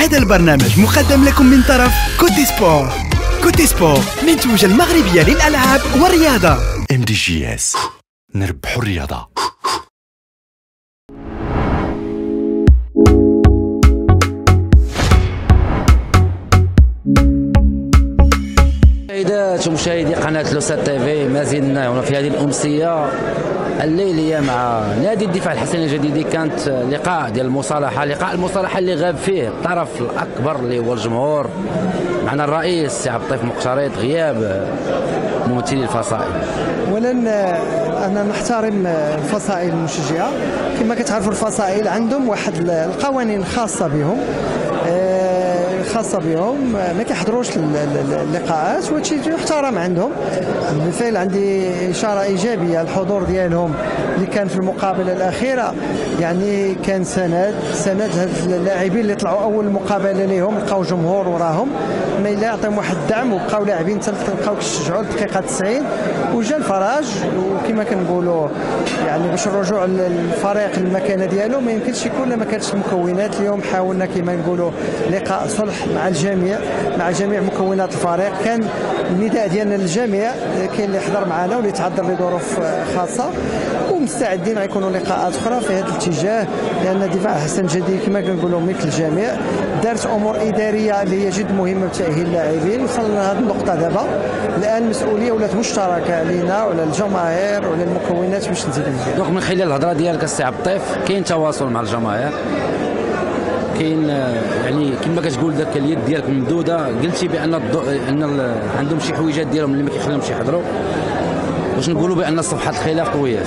هذا البرنامج مقدم لكم من طرف كوتي سبور. كوتي سبور منتوجة المغربية للألعاب والرياضة. ام دي جي اس نربحوا الرياضة. مشاهدات ومشاهدي قناة لوسات تي في ما زلنا هنا في هذه الأمسية. الليلية مع نادي الدفاع الحسني الجديدي كانت لقاء ديال المصالحة لقاء المصالحة اللي غاب فيه الطرف الأكبر اللي هو الجمهور. معنا الرئيس سي عبد اللطيف مقشريط غياب ممثلي الفصائل. اولا أنا نحترم الفصائل المشجعة. كما كتعرفوا الفصائل عندهم واحد القوانين خاصة بهم. خاصة بهم ما كيحضروش ال- ال- اللقاءات وهادشي يحترم عندهم. بالفعل عندي إشارة إيجابية الحضور ديالهم اللي كان في المقابلة الأخيرة. يعني كان سند سند هاد اللاعبين اللي طلعوا أول مقابلة لهم لقاو جمهور وراهم. ما إلا عطيهم واحد الدعم وبقاو لاعبين حتى بقاو كيشجعوا الدقيقه 90 وجا الفراج وكما كنقولوا يعني باش الرجوع للفريق للمكانة ديالو ما يمكنش يكون ما كانتش المكونات اليوم. حاولنا كما نقولوا لقاء صلح. مع الجميع مع جميع مكونات الفريق. كان النداء ديالنا للجميع كاين اللي حضر معنا واللي تعذر لظروف خاصة. ومستعدين غيكونوا لقاءات أخرى في هذا الاتجاه لأن الدفاع حسن جديد كما كنقولوا مثل الجميع. دارت أمور إدارية اللي هي جد مهمة بتأهيل اللاعبين. وصلنا لهذه النقطة دابا. الآن المسؤوليه ولات مشتركة علينا وعلى الجماهير وعلى المكونات باش نزيدوا من خلال الهضرة ديالك السي عبد اللطيف كاين تواصل مع الجماهير. كاين يعني كما كتقول ذاك اليد ديالك ممدودة قلتي بأن. أن عندهم شي حويجات ديالهم اللي ما كيخليهمش يحضروا باش نقولوا بأن صفحات الخلاف قويات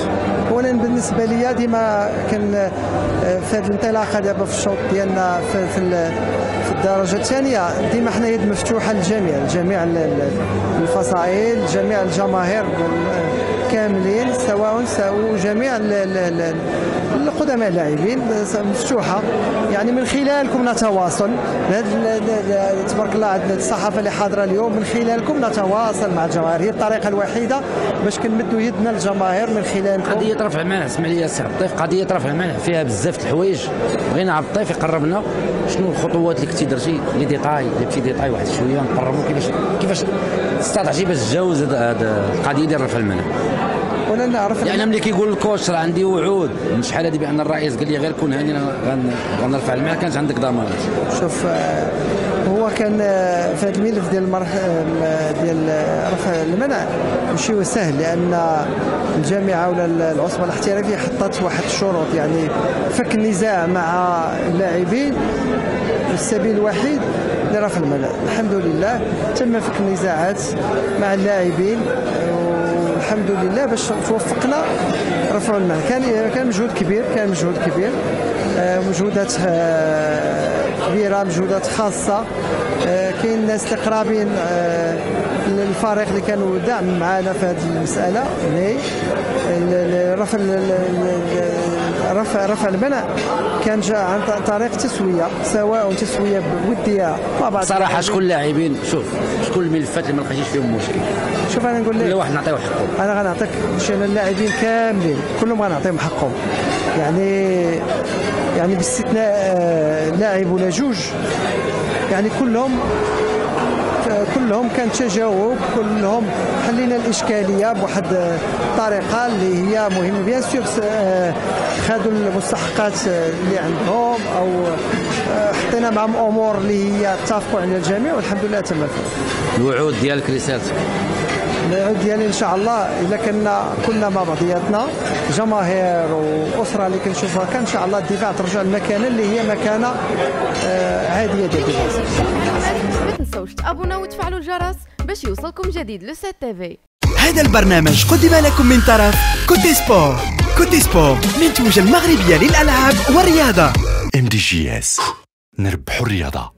اولا بالنسبة لي ديما كان آه، في هذه الانطلاقة دابا في الشوط ديالنا في في, في الدرجة الثانية ديما حنا يد مفتوحة للجميع لجميع ال- ال- الفصائل جميع الجماهير كاملين سواء سواء جميع القدماء اللاعبين مفتوحة. يعني من خلالكم نتواصل. تبارك الله عندنا الصحافة اللي حاضرة اليوم من خلالكم نتواصل مع الجماهير هي الطريقة الوحيدة باش كنمدوا يدنا للجماهير من خلالكم. قضية رفع المنع اسمح لي سي عبد اللطيف قضية رفع المنع فيها بزاف الحوايج. بغينا عبد اللطيف يقربنا. شنو الخطوات اللي كنتي درتي؟ les détails les petits détails واحد شوية. نقربوا كيفاش كيفاش استطعتي باش تجاوز هاد القضية ديال رفع المنع؟ ولا نعرف يعني ملي كيقول ال coach راه عندي وعود. من شحال هذه بأن الرئيس قال لي غير كون هاني غنرفع المنع كانت عندك ضمانات. شوف آه، هو كان آه، في هذا الملف ديال المنع آه، ديال رفع المنع ماشي سهل لأن الجامعة ولا العصبة الاحترافية حطت واحد الشروط يعني فك النزاع مع اللاعبين السبيل الوحيد لرفع المنع الحمد لله تم فك النزاعات مع اللاعبين. والحمد لله باش توفقنا رفعوا المنع كان كان مجهود كبير كان مجهود كبير. آه، مجهودات آه، كبيرة مجهودات خاصة. آه، كاين ناس اللي قرابين للفريق اللي كانوا دعم معنا في هذه المسألة مي رفع رفع رفع المنع كان جاء عن طريق تسوية سواء تسوية وديه مع بعض صراحة. شكون اللاعبين شوف شكون الملفات اللي ما لقيتيش فيهم مشكل. شوف أنا نقول كل لك واحد نعطيه حقه أنا غنعطيك أنا اللاعبين كاملين كلهم غنعطيهم حقهم. يعني يعني باستثناء آه، لاعب ولا جوج يعني كلهم كلهم كان تجاوب كلهم حلينا الإشكالية بواحد الطريقة اللي هي مهمة. بيان سور آه، خدوا المستحقات آه، اللي عندهم أو آه، حطينا معهم أمور اللي هي اتفقوا عليها الجميع والحمد لله تم الوعود ديالك رسالتك العود ديالي إن شاء الله. الا كنا كنا مع بعضياتنا جماهير وأسرة اللي كنشوفها كان إن شاء الله الدفاع ترجع للمكانه اللي هي مكانة آه، عادية ديال الدفاع. ما تنسوش تابوناو وتفعلوا الجرس باش يوصلكم جديد لو سيت تيفي هذا البرنامج قدم لكم من طرف كوتي سبور. كوتي سبور منتوجة المغربية للألعاب والرياضة. ام دي جي اس نربحوا الرياضة.